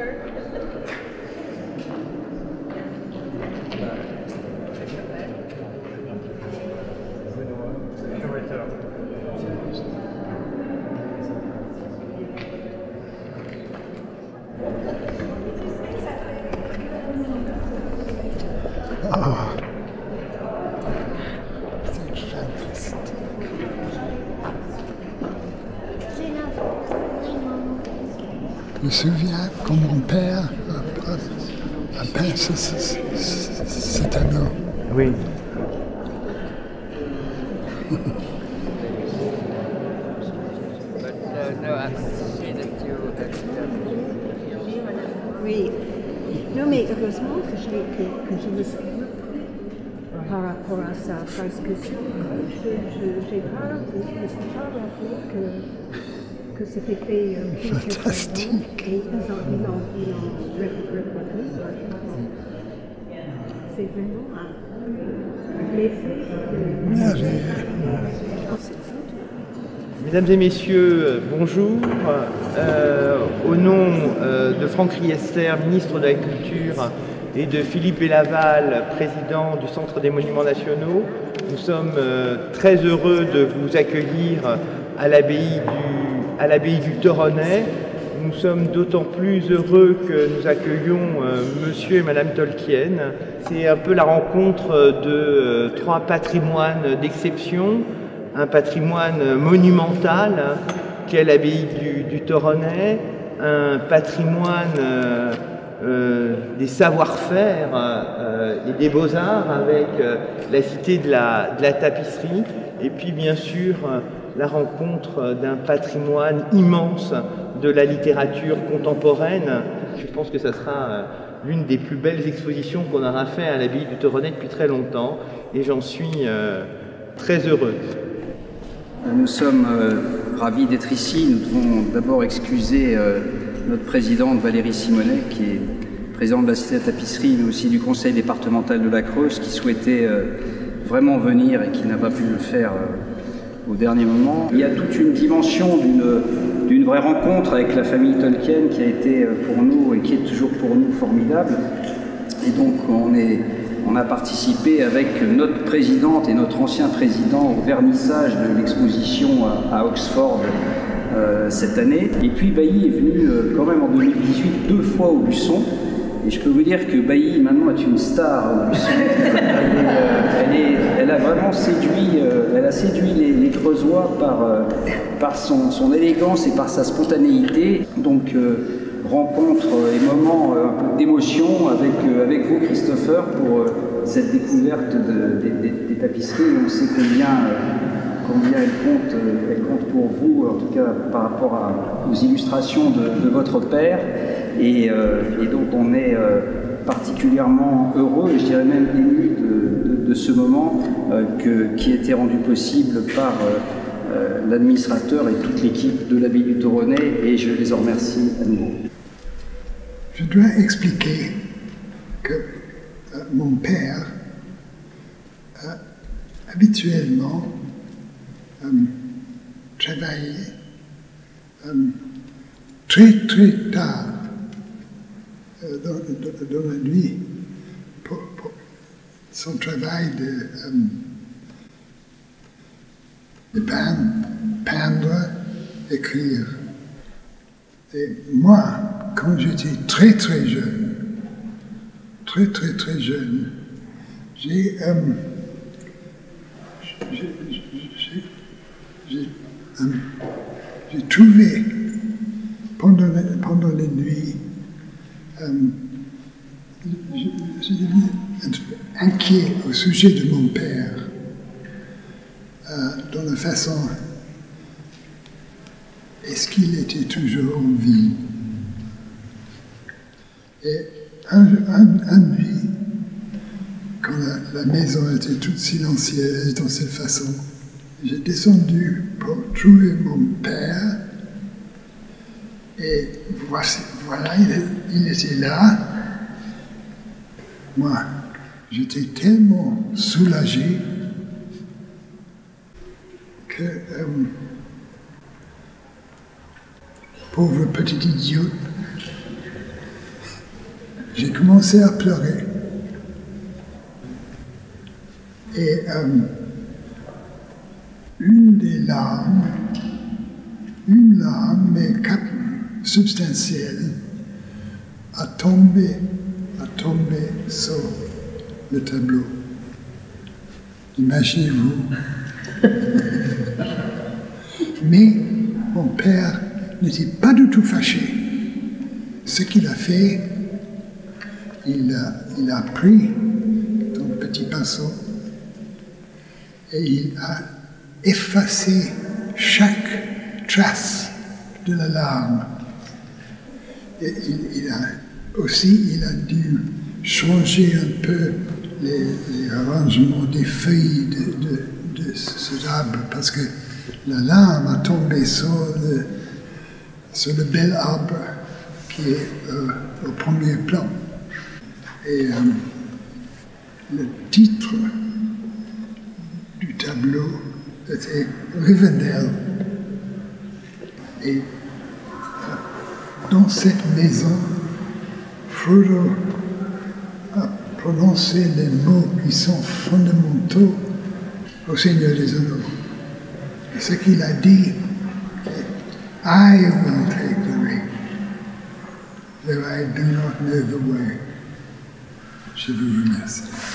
Third, Je me souviens quand mon père a, a- a peint ce, ce, ce- ce tableau. Oui. Oui. Non, mais heureusement que je, que, que je me souviens par rapport à ça, parce que je n'ai pas, je me suis pas rappelé que, que c'était fait euh. Fantastique. Et ils ont, ils ont, ils ont ré- reproduit ça. C'est vraiment. Mesdames et messieurs, bonjour. Euh, au nom euh, de Franck Riester, ministre de la Culture, et de Philippe Elaval, président du Centre des Monuments Nationaux, nous sommes euh, très heureux de vous accueillir à l'abbaye du, à l'abbaye du Toronnet. Nous sommes d'autant plus heureux que nous accueillons euh, Monsieur et Madame Tolkien. C'est un peu la rencontre de euh, trois patrimoines d'exception un patrimoine monumental hein, qu'est l'abbaye du, du Toronnet, un patrimoine euh, des savoir-faire et des beaux-arts avec la cité de la, tapisserie, et puis bien sûr la rencontre d'un patrimoine immense de la littérature contemporaine. Je pense que ça sera euh, l'une des plus belles expositions qu'on aura fait à l'abbaye du Toronnet depuis très longtemps, et j'en suis euh, très heureuse. Nous sommes euh, ravis d'être ici. Nous devons d'abord excuser notre présidente Valérie Simonet, qui est présidente de la Cité de la Tapisserie, mais aussi du conseil départemental de la Creuse, qui souhaitait vraiment venir et qui n'a pas pu le faire au dernier moment. Il y a toute une dimension d'une vraie rencontre avec la famille Tolkien qui a été euh, pour nous et qui est toujours pour nous formidable. Et donc on, est, on a participé avec notre présidente et notre ancien président au vernissage de l'exposition à, à Oxford euh, cette année. Et puis Bailly est venu euh, quand même en 2018 deux fois au Luçon. Et je peux vous dire que Bailly maintenant est une star au Luçon. Elle, est, elle, est- elle a vraiment séduit, euh, elle a séduit les, les Par, euh, son, élégance et par sa spontanéité. Donc euh, rencontre et moment euh, d'émotion avec, euh, avec vous, Christopher, pour euh, cette découverte de- des- tapisseries. On sait combien, euh, combien elles, comptent, euh, elles comptent pour vous, en tout cas par rapport aux illustrations de, votre père. Et, euh, donc on est euh, particulièrement heureux, je dirais même ému de, ce moment euh, qui a été rendu possible par euh, euh, l'administrateur et toute l'équipe de l'abbaye du Toronnet, et je les en remercie à nouveau. Je dois expliquer que mon père, habituellement, euh, travaillait très très tard dans, la nuit pour, son travail de, euh, de peindre, peindre, écrire. Et moi, quand j'étais très très jeune, très très très jeune, j'ai euh, euh, trouvé pendant, pendant les nuits, euh, j'ai devenu inquiet au sujet de mon père, euh, dans la façon est-ce qu'il était toujours en vie? Et un, un- nuit, quand la maison était toute silencieuse dans cette façon, j'ai descendu pour trouver mon père. Et voilà, il, était là. Moi, j'étais tellement soulagé que euh, pauvre petit idiot, j'ai commencé à pleurer. Et euh, une des larmes, une larme, mais cap substantielle, a tombé, sur le tableau. Imaginez-vous. Mais mon père n'était pas du tout fâché. Ce qu'il a fait, il a, il a pris ton petit pinceau et il a effacé chaque trace de la larme. Il, a aussi, il a dû changer un peu les, arrangements des feuilles de, cet arbre parce que la larme a tombé sur le, sur le bel arbre qui est euh, au premier plan. Et euh, le titre du tableau était Rivendell. Dans cette maison, Frodo a prononcé les mots qui sont fondamentaux au Seigneur des Anneaux. Ce qu'il a dit, I will take the ring, though I do not know the way. Je vous remercie.